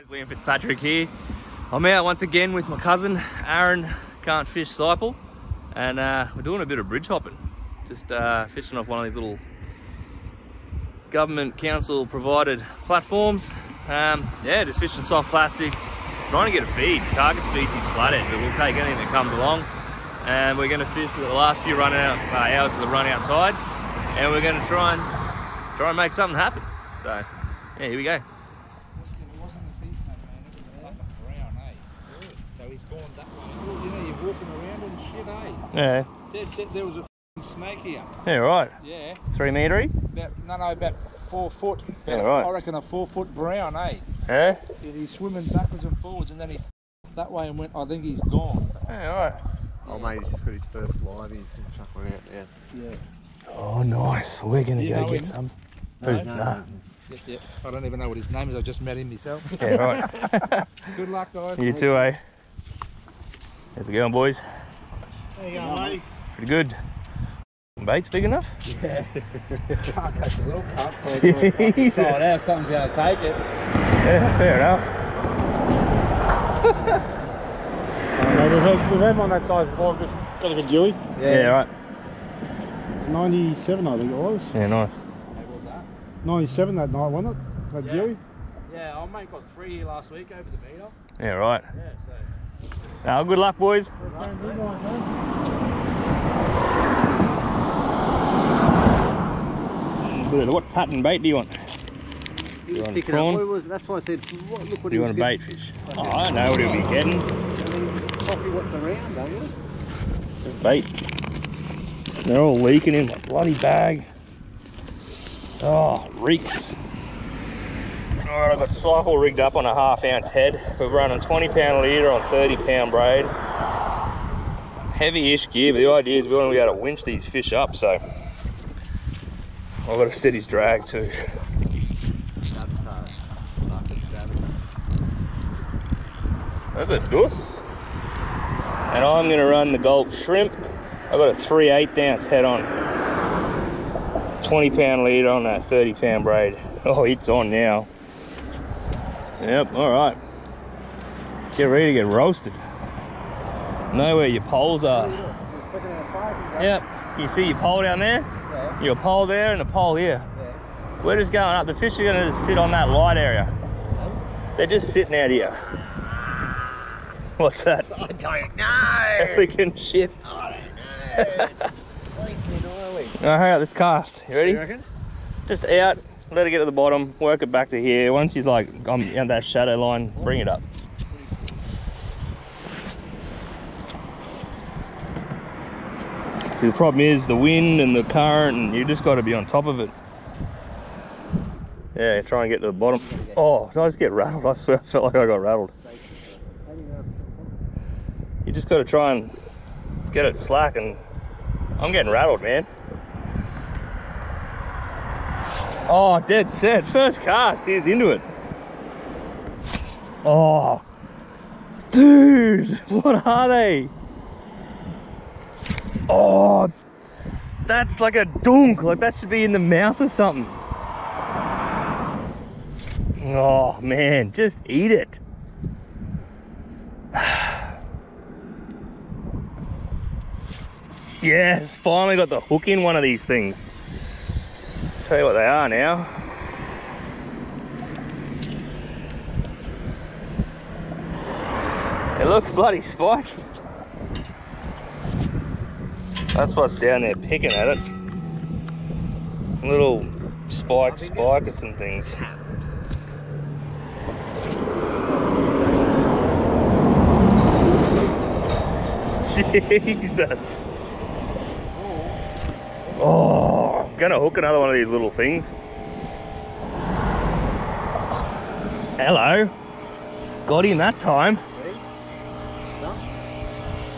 Guys, Liam Fitzpatrick here. I'm out once again with my cousin, Aaron Can't Fish Seipel, and uh, we're doing a bit of bridge hopping. Just uh, fishing off one of these little government council provided platforms. Um, yeah, just fishing soft plastics, trying to get a feed. Target species flathead, but we'll take anything that comes along. And we're going to fish the last few run out uh, hours of the run out tide, and we're going to try and try and make something happen. So, yeah, here we go. So he's gone that way. Well, you know, you're walking around and shit, eh? Yeah, That's it. There was a snake here. yeah, right. Yeah. Three metre. About, no, no, about four foot. About, Yeah, right. I reckon a four foot brown, eh? Yeah, And he's swimming backwards and forwards and then he that way and went, I think he's gone. yeah, right. Oh mate, he's just got his first live. He's chuckling out now. Yeah. Oh, nice. We're gonna go get him? some. No? Who? Nah. Yep, yep. I don't even know what his name is. I just met him myself. Yeah, right. Good luck, guys. you too, eh? How's it going, boys? There you go, mate. Pretty good. Bait's big enough? Can't catch a little cut. So it's all right. something's going to take it. Yeah, fair enough. We've, had, we've had one that size before. Just got like a jewie. Yeah, right. 97, I think it was. Yeah, nice. How was that? 97 that night, wasn't it? That Yeah. jewie. Yeah, our mate got three here last week over the meter. Yeah, right. Yeah, so. Now, good luck, boys. What pattern bait do you want? He was want picking prawn? up. Was, that's why I said, what, look what Do you want a bait fish? Oh, I know what he'll be getting. getting. I mean, just copy what's around, don't you? Bait. They're all leaking in my bloody bag. Oh, reeks. Alright, I've got Seipel rigged up on a half ounce head. We're running 20 pound leader on 30 pound braid. Heavy-ish gear, but the idea is we want to be able to winch these fish up, so I've got to set his drag too. That's a deuce. And I'm gonna run the Gulp shrimp. I've got a 3 8 ounce head on. 20 pound lead on that 30 pound braid. Oh, it's on now. Yep, all right. Get ready to get roasted. Know where your poles are. Yep, you see your pole down there? Yeah. Your pole there and a pole here. We're just going up. The fish are gonna just sit on that light area. They're just sitting out here. What's that? I don't know. Elegant shit. I don't know. Now, hang out this cast. You ready? You reckon? Just out, let it get to the bottom, work it back to here. Once she's like on on that shadow line, bring it up. See, the problem is the wind and the current, and you just got to be on top of it. Yeah, try and get to the bottom. Oh, did I just get rattled? I swear I felt like I got rattled. You just got to try and get it slack, and I'm getting rattled, man. Oh, dead set. First cast. He's into it. Oh, dude, what are they? Oh, that's like a dunk. Like that should be in the mouth or something. Oh man, just eat it. Yes, finally got the hook in one of these things. Tell you what they are now. It looks bloody spiky. That's what's down there picking at it. Little spike spikers and things. Jesus. Oh, gonna hook another one of these little things. Hello. Got him that time.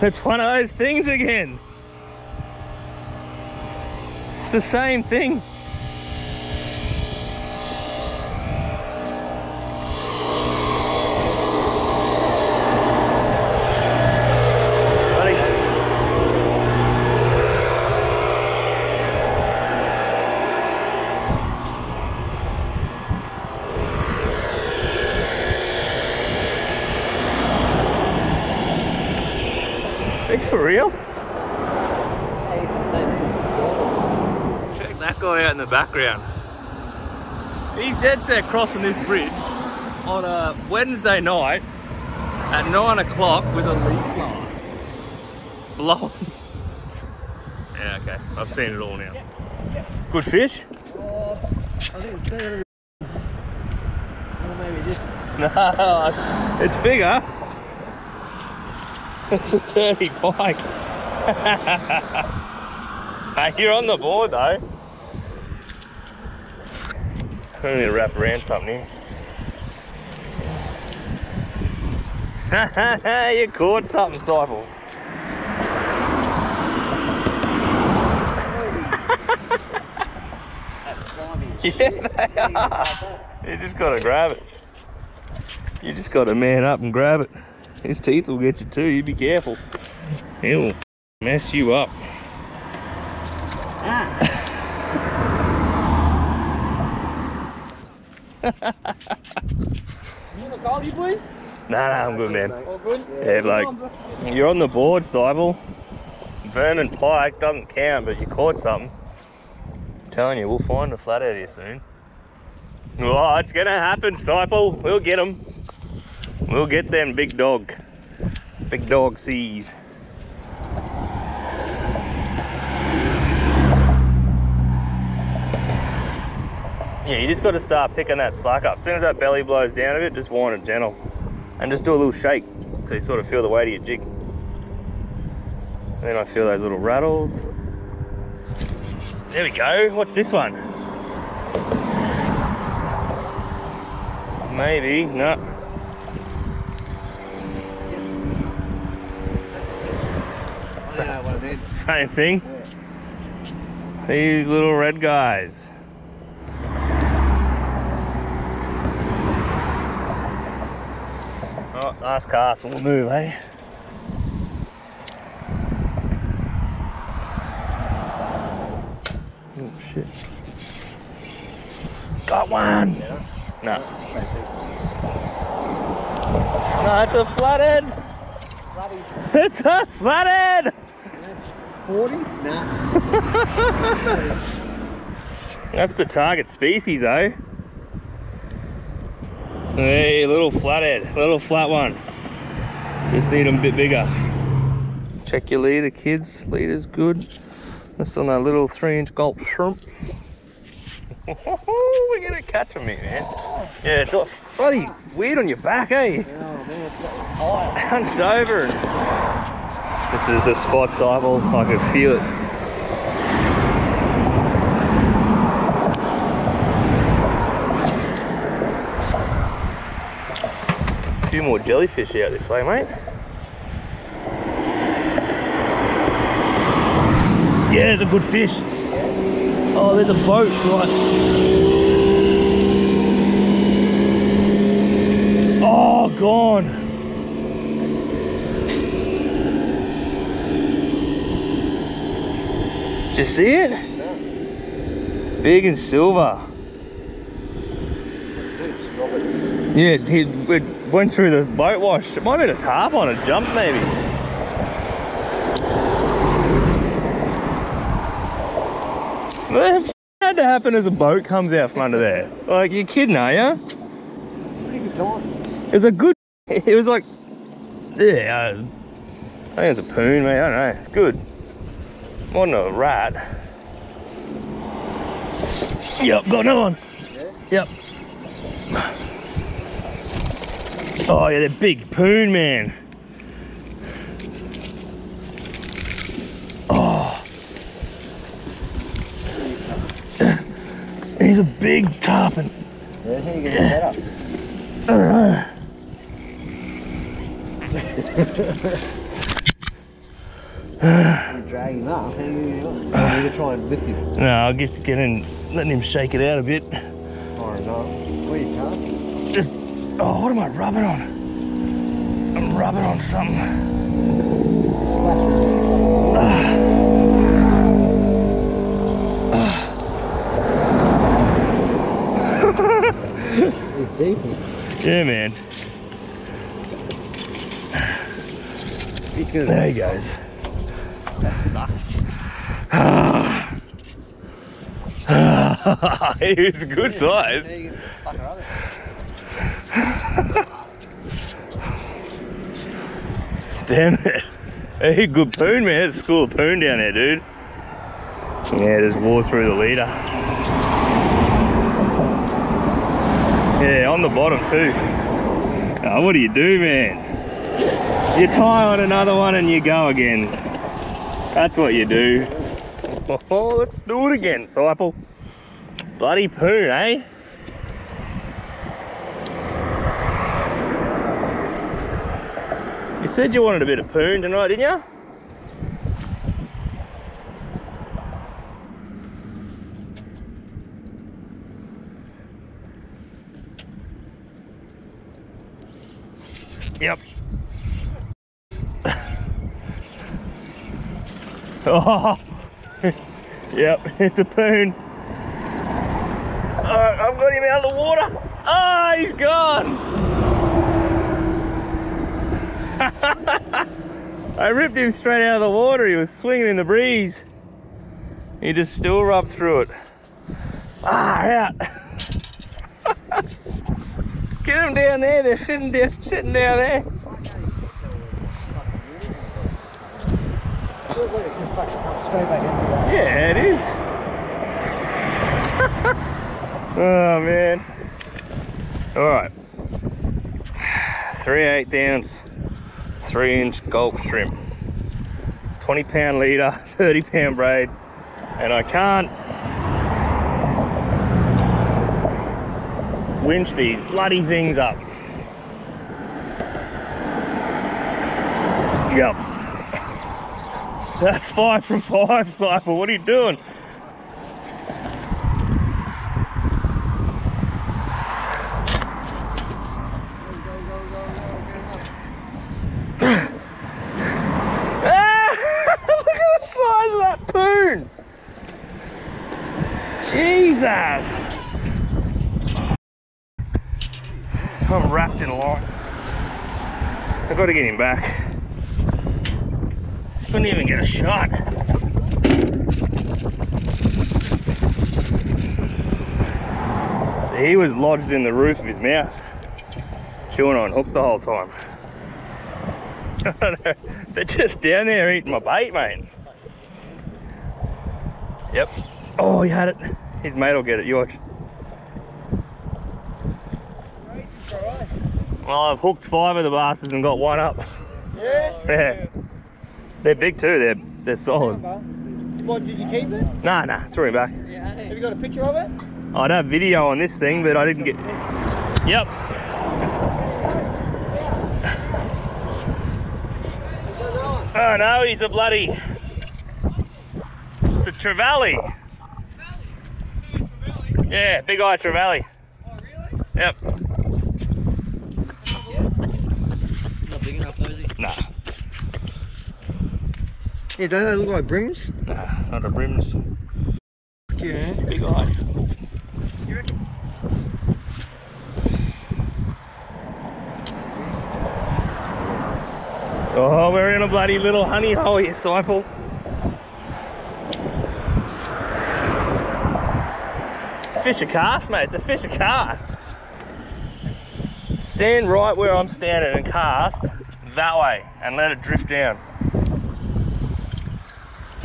It's one of those things again. It's the same thing. Buddy. Are you for real? Hey, you can say this is cool. Check that guy out in the background. He's dead set crossing this bridge on a Wednesday night at nine o'clock with a leaf blower. Blown. yeah, okay. I've seen it all now. Good fish? Oh, I think it's better than... Or maybe this. No, it's bigger. It's a dirty bike. hey, you're on the board though. I need to wrap around something here. you caught something, slimy Yeah, they you are. You just gotta grab it. You just gotta man up and grab it. His teeth will get you too, you be careful. He'll mess you up. Ah, You want a call, you boys? Nah, nah, I'm good, man. All good? Yeah, like, you're on the board, Seipel. Vernon pike doesn't count, but you caught something. telling you, we'll find a flathead here soon. Oh, it's gonna happen, Seipel. We'll get them. We'll get them, big dog. Big dog sees. Yeah, you just got to start picking that slack up. As soon as that belly blows down a bit, just wind it gentle. And just do a little shake so you sort of feel the weight of your jig. And then I feel those little rattles. There we go. What's this one? Maybe. No. I think I know what it is. Same thing. These little red guys. Oh, last cast, we'll move, eh? Oh shit. Got one! No. Same thing. No, it's a flathead! Bloody It's a flathead! 40? Nah. That's the target species, eh? Hey, little flathead, little flat one. Just need them a bit bigger. Check your leader, kids. Leader's good. That's on that little three-inch gulp shrimp. We're gonna catch them, man. Yeah, it's all bloody weird on your back, eh? Oh man, it's. Hunched over. This is the spot Seipel. I can feel it. Few more jellyfish out this way, mate. Yeah, there's a good fish. Oh, there's a boat, right. Oh, gone. Did you see it? Big and silver. Dude, just drop it. Yeah, he it went through the boat wash. It might have been a tarpon a jump maybe. That had to happen as a boat comes out from under there. Like, you kidding, are you? Pretty good time. It was a good. It was like, yeah. I think it's a poon, mate. I don't know. It's good. More than a rat. Yep, got another one. Yep. Oh yeah, they're big poon, man. Oh. He's a big tarpon. Yeah, how you get up? I don't know. You drag him up, how you gonna get up? Try and lift him. No, I'll get to get in, letting him shake it out a bit. Or not. Well, you can't. Just, oh, what am I rubbing on? I'm rubbing on something. Splash. He's decent. Yeah, man. He's good. There he goes. That sucks. he was a good size. There you go. Fucker, are they? Damn it. Hey, good poon, man. There's a school of poon down there, dude. Yeah, just wore through the leader. Yeah, on the bottom too. Oh, what do you do, man? You tie on another one and you go again. That's what you do. Oh, let's do it again, Seipel. Bloody poon, eh? Said you wanted a bit of poon tonight, didn't you? Yep. oh, yep, it's a poon. Alright, I've got him out of the water. Ah, he's gone. I ripped him straight out of the water. He was swinging in the breeze. He just still rubbed through it. Ah, out. Get him down there. They're sitting down, sitting down there. Yeah, it is. oh man. All right. Three eight ounce, three inch gulp shrimp. 20 pound leader, 30 pound braid, and I can't winch these bloody things up. Yep. That's five from five, Seipel. What are you doing? Ah! Look at the size of that poon! Jesus! I'm wrapped in line. I've got to get him back. Couldn't even get a shot. He was lodged in the roof of his mouth, chewing on hook the whole time. They're just down there eating my bait, mate. Yep. Oh, he had it. His mate will get it, you watch. Well, I've hooked five of the bastards and got one up. Yeah? Yeah. They're big too, they're they're solid. What, did you keep it? Nah, nah, threw him back. Have you got a picture of it? I'd have video on this thing, but I didn't get. Yep. Oh no, he's a bloody. It's a trevally. Yeah, big eye trevally. Oh, really? Yep. Not big enough, though, is he? Nah, Yeah, don't they look like brims? nah, not a brims. Yeah. Big eye. Oh, we're in a bloody little honey hole here, Seipel. Fisher cast, mate. It's a fisher cast. Stand right where I'm standing and cast that way and let it drift down.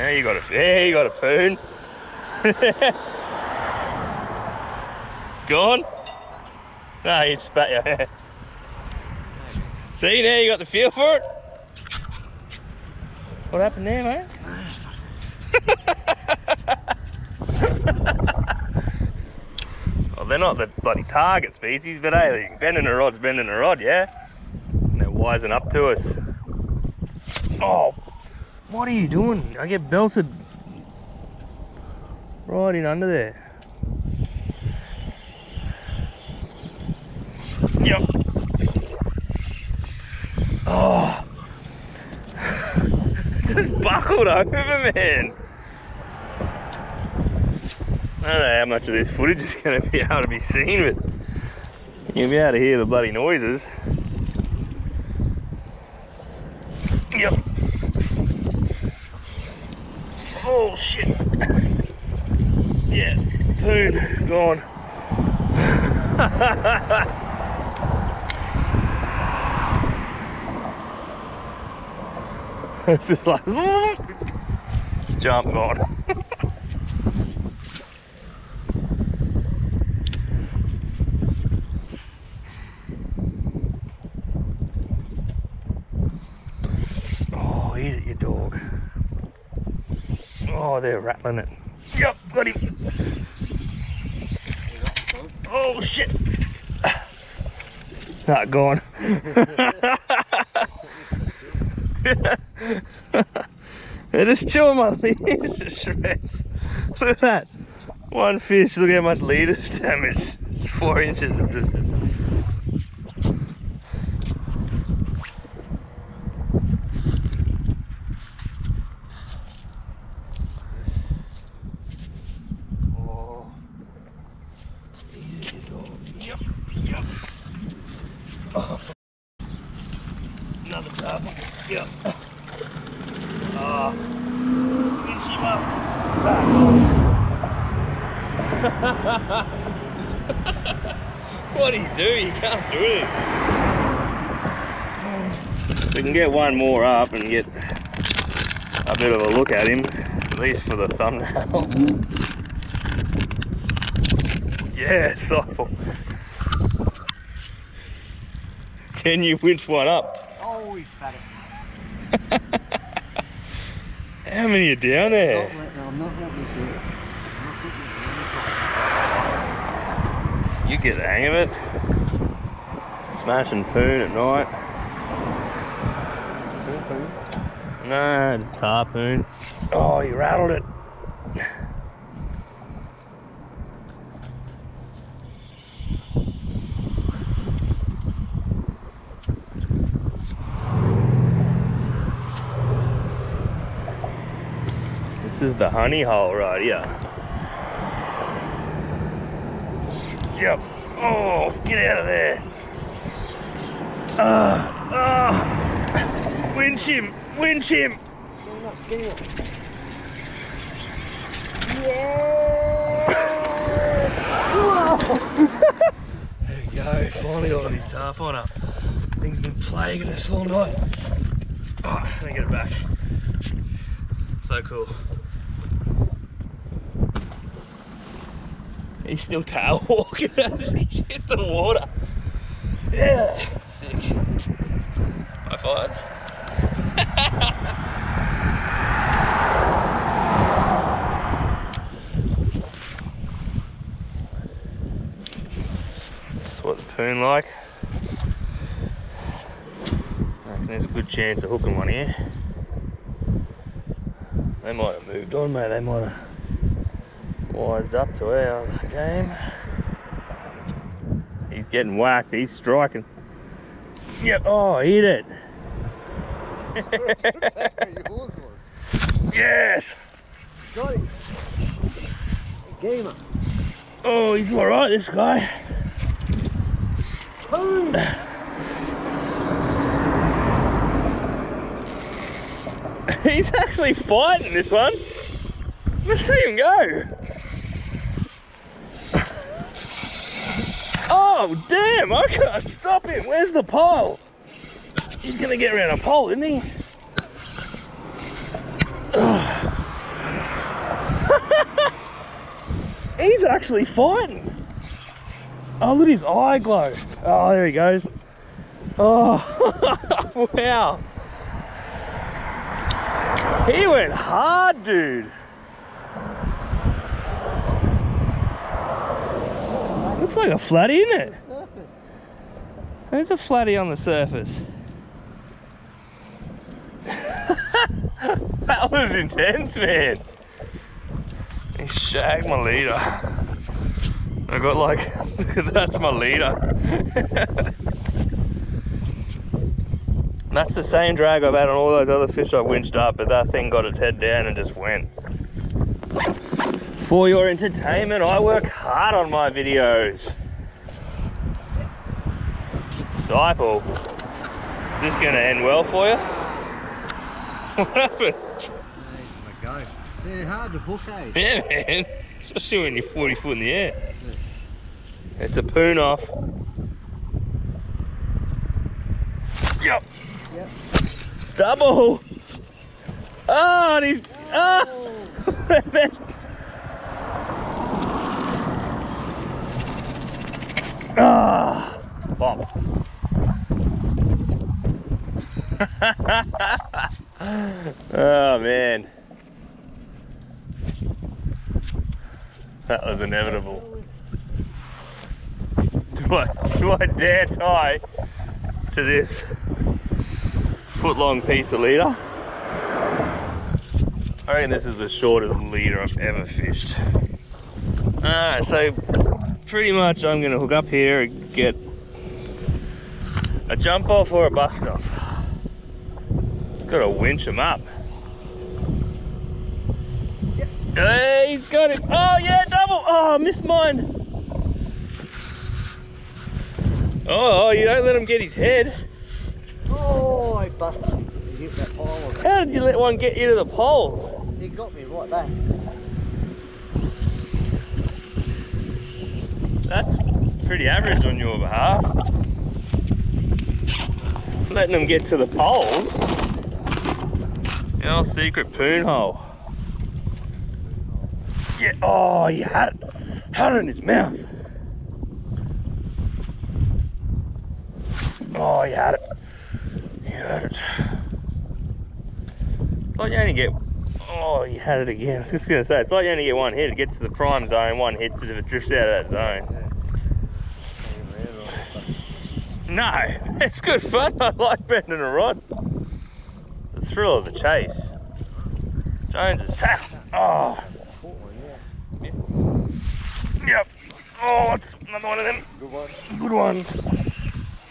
There you got a there you got a poon. Gone? No, he spat you. See now you got the feel for it? What happened there, mate? well, they're not the bloody target species, but hey, bending a rod's bending a rod, yeah? And they're wising up to us. Oh, what are you doing? I get belted right in under there. Yep. Oh. Just buckled over, man. I don't know how much of this footage is going to be able to be seen, but you'll be able to hear the bloody noises. Yep. Oh shit. Yeah, poon gone. it's just like jump gone. oh, eat it, you dog. Oh, they're rattling it. Yep, got him. Oh shit. Not gone. They're just chewing my lead to shreds. Look at that. One fish, look at how much lead is damaged. It's four inches of just. Oh. Eat it, you dog. Yep, yep. Oh. Another double. Yep. Ah. Pinch him up. Back on. what do you do? You can't do it. We can get one more up and get a bit of a look at him, at least for the thumbnail. yeah, Seipel. Can you winch one up? Oh, he's fat it. How many are down there? Not let- no, I'm not letting you do it. I'm not letting you do it. You get the hang of it. Smashing poon at night. No, just tarpoon. Oh, you rattled it. This is the honey hole right here. Yep. Oh, get out of there. Ah, ah. Winch him, winch him. Up. There we go, finally got his tarpon up. Things have been plaguing us all night. Oh, me get it back. So cool. He's still tail walking as he's hit the water. Yeah, sick. High fives. That's what the poon like. There's a good chance of hooking one here. They might have moved on, mate. They might have wised up to our game. He's getting whacked. He's striking. Yep. Oh, hit it. Yes. Got him. Him. Oh, he's all right. This guy. Boom. He's actually fighting this one. Let's see him go. Oh, damn, I can't stop him. Where's the pole? He's gonna get around a pole, isn't he? He's actually fighting. Oh, look at his eye glow. Oh, there he goes. Oh, wow. He went hard, dude. Looks like a flatty, isn't it? There's a flatty on the surface. That was intense, man. He shagged my leader. I got like, that's my leader. That's the same drag I've had on all those other fish I've winched up, but that thing got its head down and just went. For your entertainment, I work hard on my videos. Seipel. Is this gonna end well for you? what happened? They're hard to hook, eh? Yeah, man. Especially when you're 40 foot in the air. It's a poon off. Yep. Yep. Double. Oh, and he's. Oh. Ah. Bop. oh man. That was inevitable. Do I, do I dare tie to this foot long piece of leader? I reckon this is the shortest leader I've ever fished. Alright, so pretty much I'm gonna hook up here and get a jump off or a bust off. Just gotta winch them up. Hey, he's got it. Oh yeah, double. Oh, I missed mine. Oh, oh you don't let him get his head. Oh, I busted him. He hit that pile of. How did you let one get you to the poles? He got me right back. That's pretty average on your behalf. Letting them get to the poles. Our secret poon hole. Oh, he had, had it in his mouth. Oh, he had it. He had it. It's like you only get, oh, he had it again. I was just gonna say, it's like you only get one hit. It gets to the prime zone, one hits it, if it drifts out of that zone. No, it's good fun. I like bending a rod. The thrill of the chase. Jones's tap. Oh. Yep. Oh, it's another one of them Good one. good ones.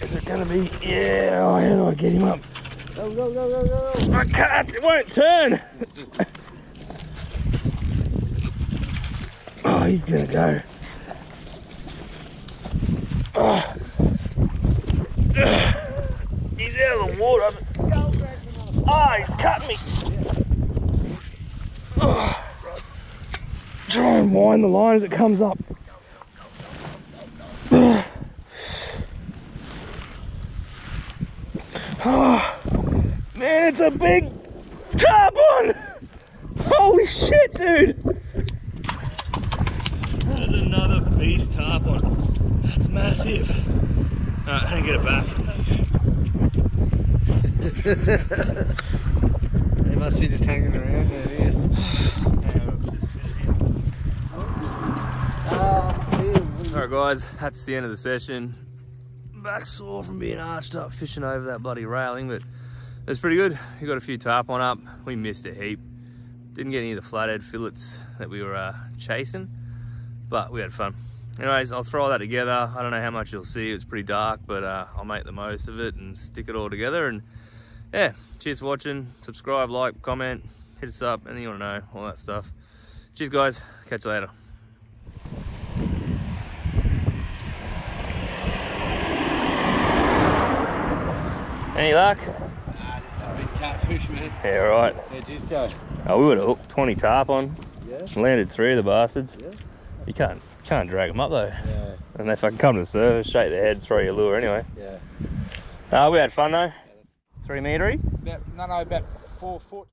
Is it gonna be? Yeah. Oh, how do I get him up? Go, go, go, go, go. I can't. It won't turn. Oh, he's gonna go. Oh. He's out of the water. Go, grab the motherfucker. Oh, he's cut me. Oh. Try and wind the line as it comes up. Oh, man, it's a big tarpon! Holy shit, dude! There's another beast tarpon. That's massive. Alright, how do you get it back? They must be just hanging around there, yeah. Ah, yeah. Alright guys, that's the end of the session. Back sore from being arched up fishing over that bloody railing, but it was pretty good. We got a few tarpon up. We missed a heap. Didn't get any of the flathead fillets that we were uh, chasing, but we had fun. Anyways, I'll throw all that together. I don't know how much you'll see. It's pretty dark, but uh, I'll make the most of it and stick it all together. And yeah, cheers for watching. Subscribe, like, comment, hit us up, anything you want to know, all that stuff. Cheers guys, catch you later. Any luck? Ah, this is a big catfish, man. Yeah, right. Yeah, just go. Oh, we would have hooked 20 tarpon. Yeah. Landed three of the bastards. Yeah. You can't can't drag them up though. Yeah. And they fucking come to the surface, shake their head, throw your lure anyway. Yeah. Uh, we had fun though. Three metre. About, no, no, about four foot.